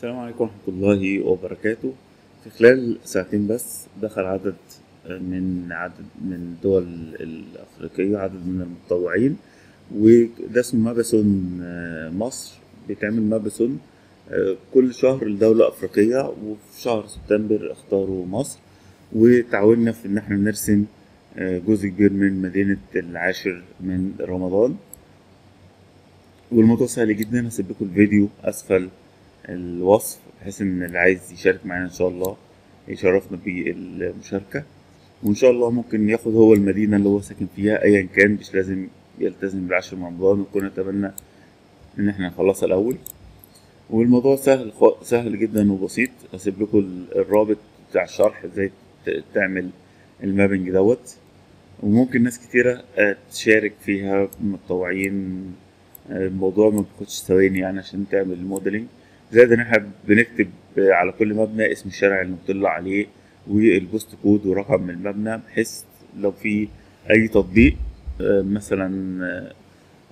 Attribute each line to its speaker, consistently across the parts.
Speaker 1: السلام عليكم ورحمة الله وبركاته. في خلال ساعتين بس دخل عدد من عدد من الدول الأفريقية عدد من المتطوعين وده اسمه ماراثون آه، مصر. بيتعمل ماراثون آه، كل شهر لدولة أفريقية وفي شهر سبتمبر اختاروا مصر. وتعاوننا في إن إحنا نرسم آه، جزء كبير من مدينة العاشر من رمضان. والموضوع سهل جدا هسيب لكم الفيديو أسفل. الوصف بحيث إن اللي عايز يشارك معانا إن شاء الله يشرفنا بالمشاركة. وإن شاء الله ممكن ياخد هو المدينة اللي هو ساكن فيها ايا كان مش لازم يلتزم بالعشر من رمضان. ونكون نتمنى إن إحنا نخلصها الأول. والموضوع سهل سهل جدا وبسيط. هسيب لكم ال- الرابط بتاع الشرح إزاي تعمل المابنج دوت. وممكن ناس كتيرة آه، تشارك فيها متطوعين آه، الموضوع ما بياخدش ثواني يعني عشان تعمل ال modeling. زائد إن إحنا بنكتب على كل مبنى اسم الشارع اللي مطلع عليه وال post code ورقم المبنى بحيث لو في أي تطبيق آه، مثلا آه،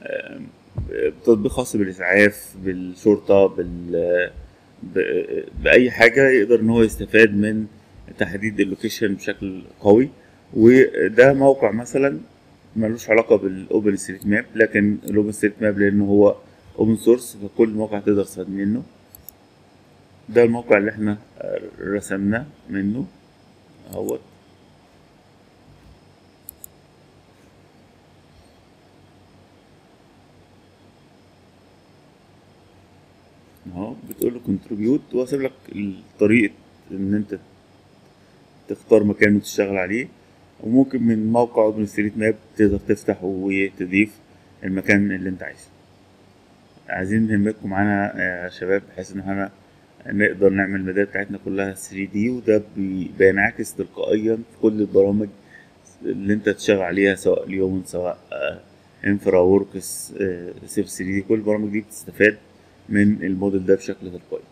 Speaker 1: آه، تطبيق خاص بالإسعاف بالشرطة بال بأي حاجة يقدر إن هو يستفاد من تحديد ال location بشكل قوي. وده موقع مثلا ملوش علاقة بال OpenStreetMap لكن ال OpenStreetMap لأنه هو open source فكل موقع تقدر تستفاد منه. ده الموقع اللي إحنا رسمناه منه اهوت. اهو بتقول له contribute واسيب لك طريقه إن أنت تختار مكان وتشتغل عليه. وممكن من موقع OpenStreetMap تقدر تفتح وتضيف المكان اللي أنت عايزه. عايزين نهمكم معانا يا شباب بحيث إن إحنا نقدر نعمل المدارس بتاعتنا كلها 3D وده بي- بينعكس تلقائيا في كل البرامج اللي انت تشتغل عليها سواء اليوم سواء انفرا وركس سيف 3 دي كل البرامج دي بتستفاد من الموديل ده بشكل تلقائي.